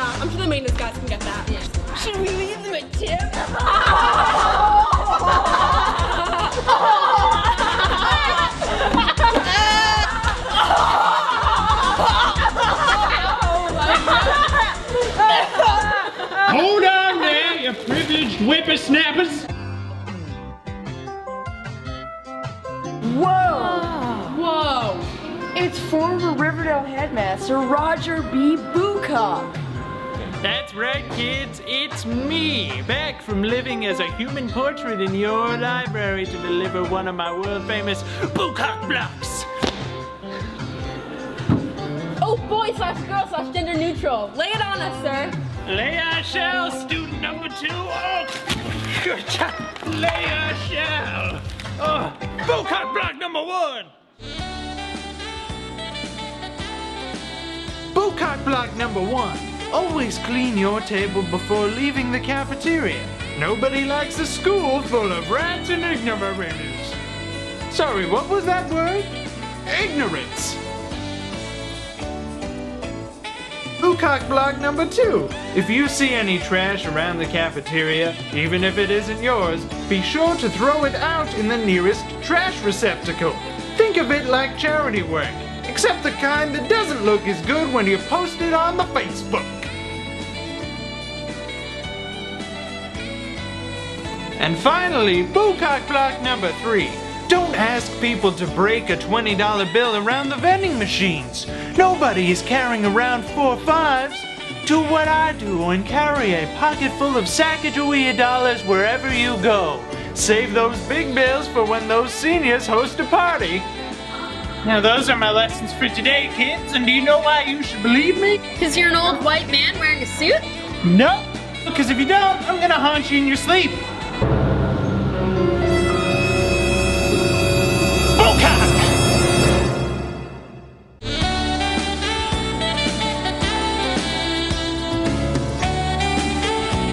I'm sure the maintenance guys can get that. Yeah. Should we leave them a tip? Hold on there, you privileged whippersnappers. Whoa! Whoa. It's former Riverdale headmaster Roger B. Boocock. That's right, kids. It's me, back from living as a human portrait in your library to deliver one of my world famous Boocock blocks. Oh, boy slash girl slash gender neutral. Lay it on us, sir. Lay I shall, student number two. Oh, good job. lay I shall. Oh, Boocock block number one. Boocock block number one. Always clean your table before leaving the cafeteria. Nobody likes a school full of rats and ignoramuses. Sorry, what was that word? Ignorance. Boocock block number two. If you see any trash around the cafeteria, even if it isn't yours, be sure to throw it out in the nearest trash receptacle. Think of it like charity work, except the kind that doesn't look as good when you post it on the Facebook. And finally, Boocock block number three. Don't ask people to break a $20 bill around the vending machines. Nobody is carrying around four fives. Do what I do and carry a pocket full of Sacagawea dollars wherever you go. Save those big bills for when those seniors host a party. Now those are my lessons for today, kids, and do you know why you should believe me? Because you're an old white man wearing a suit? No, because if you don't, I'm gonna haunt you in your sleep. Thank you.